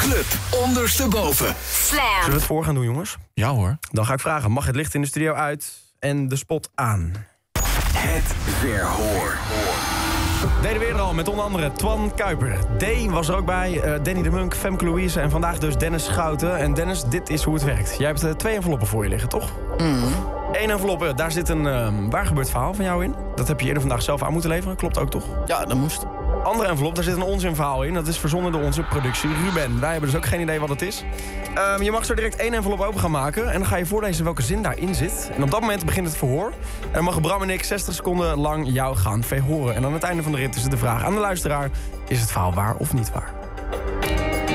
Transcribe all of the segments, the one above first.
Club ondersteboven. Slam. Zullen we het voor gaan doen, jongens? Ja hoor. Dan ga ik vragen, mag het licht in de studio uit en de spot aan? Het verhoor. Deden we eerder al met onder andere Twan Kuiper. D was er ook bij, eh, Danny de Munk, Femke Louise en vandaag dus Dennis Schouten. En Dennis, dit is hoe het werkt. Jij hebt eh, twee enveloppen voor je liggen, toch? Eén envelop, eh, daar zit een ehm, waar gebeurd verhaal van jou in. Dat heb je eerder vandaag zelf aan moeten leveren, klopt ook toch? Ja, dat moest. Andere envelop, daar zit een onzinverhaal in. Dat is verzonnen door onze productie Ruben. Wij hebben dus ook geen idee wat het is. Ehm, je mag zo direct één envelop open gaan maken. En dan ga je voorlezen welke zin daarin zit. En op dat moment begint het verhoor. En dan mogen Bram en ik 60 seconden lang jou gaan verhoren. En aan het einde van de rit is het de vraag aan de luisteraar... is het verhaal waar of niet waar?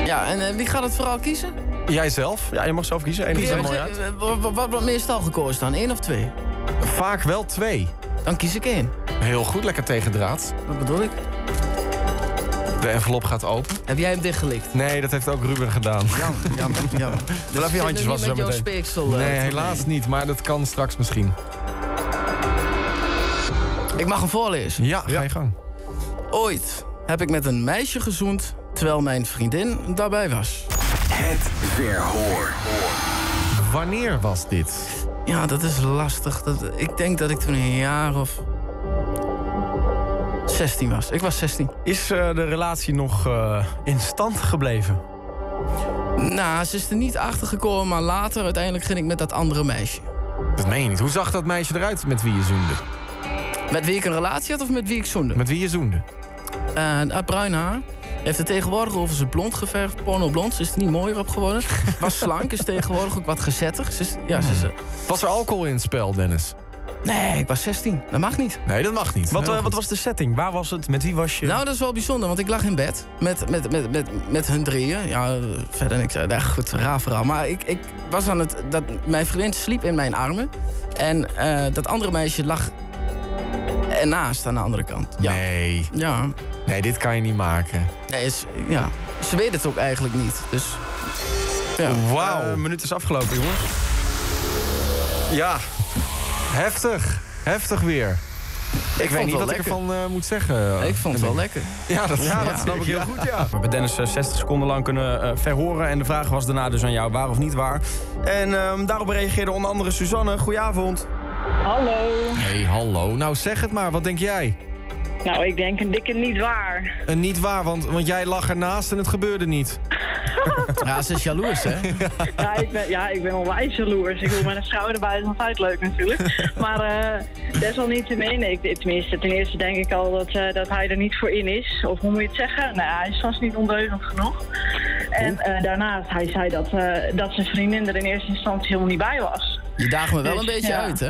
Ja, en eh, wie gaat het vooral kiezen? Jij zelf? Ja, je mag zelf kiezen. Eén heeft- mooi uit. eh, Wat, wat, wat wordt meestal gekozen dan? Eén of twee? Vaak wel twee. Dan kies ik één. Heel goed, lekker tegendraad. Wat bedoel ik? De envelop gaat open. Heb jij hem dichtgelikt? Nee, dat heeft ook Ruben gedaan. Jammer, jammer, je handjes wassen met zo meteen. speeksel. eh, Nee, helaas niet, maar dat kan straks misschien. Ik mag hem voorlezen. Ja, ga je gang. Ooit heb ik met een meisje gezoend... terwijl mijn vriendin daarbij was. Het verhoor. Wanneer was dit? Ja, dat is lastig. Dat, ik denk dat ik toen een jaar of... 16 was. Ik was 16. Is eh, de relatie nog eh, in stand gebleven? Nou, ze is er niet achter gekomen, maar later uiteindelijk ging ik met dat andere meisje. Dat meen je niet. Hoe zag dat meisje eruit met wie je zoende? Met wie ik een relatie had of met wie ik zoende? Met wie je zoende? Uh, bruin haar. Heeft het tegenwoordig over zijn blond geverfd, porno blond. Ze is er niet mooier op geworden. Was slank, is tegenwoordig ook wat gezettig. Ze is, ja, ze is, Was er alcohol in het spel, Dennis? Nee, ik was 16. Dat mag niet. Nee, dat mag niet. Wat, eh, wat was de setting? Waar was het? Met wie was je? Nou, dat is wel bijzonder, want ik lag in bed met, met, met, met, met hun drieën. Ja, eh, verder niks. Ja, goed, raar verhaal. Maar ik, ik was aan het... Dat, mijn vriendin sliep in mijn armen. En eh, dat andere meisje lag ernaast aan de andere kant. Ja. Nee. Ja. Nee, dit kan je niet maken. Nee, is, ja. Ze weet het ook eigenlijk niet. Dus... Ja. Wauw. Eh, een minuut is afgelopen, jongens. Ja. Heftig. Heftig weer. Ik, weet het niet wel wat ik lekker. ervan eh, moet zeggen. Ik vond het wel lekker. Ja, dat, Ja, dat snap ik heel goed, ja. We hebben Dennis eh, 60 seconden lang kunnen eh, verhoren. En de vraag was daarna dus aan jou, waar of niet waar. En ehm, daarop reageerde onder andere Suzanne. Goedenavond. Hallo. Hey, hallo. Nou, zeg het maar. Wat denk jij? Nou, ik denk een dikke niet waar. Eh, niet waar, want, want jij lag ernaast en het gebeurde niet. Ja, ze is jaloers, hè? Ja, ik ben, ja, ik ben onwijs jaloers. Ik wil een schouder bij is altijd leuk natuurlijk. Maar eh desalniettemin, ik, tenminste, ten eerste denk ik al dat, eh, dat hij er niet voor in is. Of hoe moet je het zeggen? Nou, hij is vast niet ondeugend genoeg. En eh, daarnaast, hij zei dat, dat zijn vriendin er in eerste instantie helemaal niet bij was. Je daagt me wel een Dus, beetje ja. uit, hè?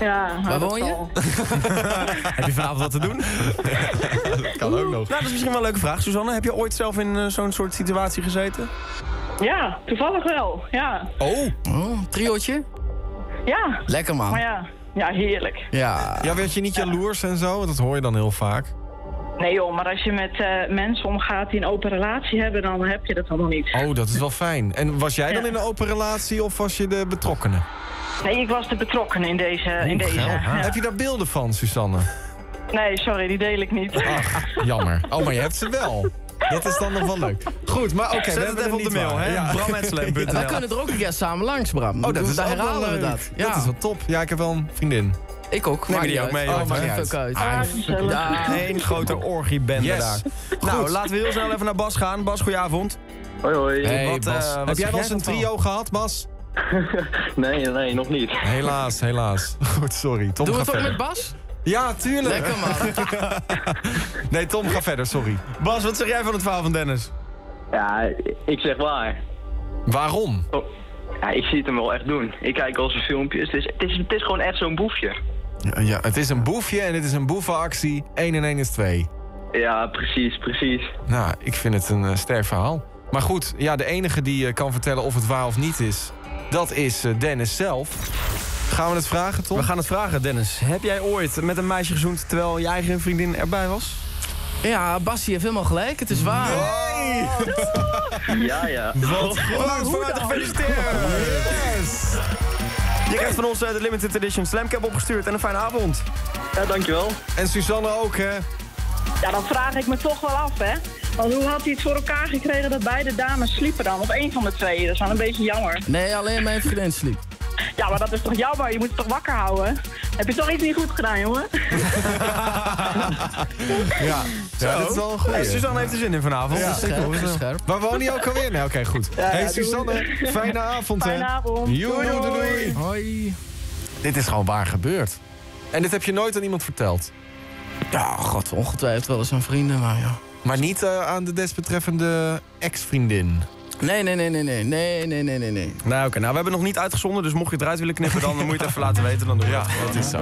Ja, Waar dat woon je? Heb je vanavond wat te doen? Kan ook nog. Nou, dat is misschien wel een leuke vraag. Suzanne, heb je ooit zelf in eh, zo'n soort situatie gezeten? Ja, toevallig wel. Ja, Oh. Oh, triootje? ja. Lekker, man. Maar ja, ja, heerlijk. Ja. Ja, werd je niet jaloers en zo? Want Dat hoor je dan heel vaak. Nee joh, maar als je met eh, mensen omgaat die een open relatie hebben, dan heb je dat allemaal niet. Oh, dat is wel fijn. En was jij dan Ja. in een open relatie of was je de betrokkenen? Nee, ik was de betrokkenen in deze. in deze ja. Heb je daar beelden van, Susanne? Nee, sorry, die deel ik niet. Ach, jammer. Oh, maar je hebt ze wel. Dat is dan nog wel leuk. Goed, maar oké, Zet we het hebben even het op de mail, hè? Ja. Bram.slam.nl. En wij kunnen er ook een keer samen langs, Bram. Oh, dat is herhalen we dat. Ja. Dat is wel top. Ja, ik heb wel een vriendin. Ik ook. Neem die ook mee, uit. Oh, niet fuck uit. Ah. Ja. Eén grote orgiebende Yes. daar. Nou, laten we heel snel even naar Bas gaan. Bas, goedenavond. Hoi hoi. Hey, Wat, Bas. eh, wat heb jij wel eens een trio gehad, Bas? Nee, nee, nog niet. Helaas, helaas. Goed, sorry. Tom, Doe ga het ook met Bas? Ja, tuurlijk. Lekker, man. Nee, Tom, ga verder, sorry. Bas, wat zeg jij van het verhaal van Dennis? Ja, ik zeg waar. Waarom? Oh, ja, ik zie het hem wel echt doen. Ik kijk al zijn filmpjes. Het is, het is, het is gewoon echt zo'n boefje. Ja, ja, het is een boefje en dit is een boevenactie. 1 en 1 is 2. Ja, precies, precies. Nou, ik vind het een eh, sterk verhaal. Maar goed, ja, de enige die eh, kan vertellen of het waar of niet is... dat is eh, Dennis zelf. Gaan we het vragen, Tom? We gaan het vragen, Dennis. Heb jij ooit met een meisje gezoend terwijl je eigen vriendin erbij was? Ja, Bassie heeft helemaal gelijk. Het is waar. Ja, ja. Wat goed, van harte gefeliciteerd! Yes! Je krijgt van ons eh, de limited edition slamcap opgestuurd en een fijne avond. Ja, dankjewel. En Suzanne ook, hè? Ja, dan vraag ik me toch wel af, hè. Want hoe had hij het voor elkaar gekregen dat beide dames sliepen dan? Of één van de twee? Dat is wel een beetje jammer. Nee, alleen mijn vriendin sliep. Ja, maar dat is toch jammer? Je moet het toch wakker houden? Heb je toch iets niet goed gedaan, jongen? Ja, ja dit is wel goeie. Hey, Suzanne heeft er zin in vanavond. Ja. Scherp, scherp. Waar woon je ook alweer? Nee, oké, goed. hey, doei. Suzanne, fijne avond, hè. Fijne avond. Doei, doei, doei. doei. Hoi. Dit is gewoon waar gebeurd. En dit heb je nooit aan iemand verteld? Ja, god, ongetwijfeld wel eens aan vrienden, maar ja. Maar niet eh, aan de desbetreffende ex-vriendin? Nee, nee, nee, nee, nee, nee, nee, nee, nee, nee. Nou, oké. Nou, we hebben nog niet uitgezonden, dus mocht je het eruit willen knippen, dan moet je het even laten weten. Dan doen we Ja, het. dat is zo.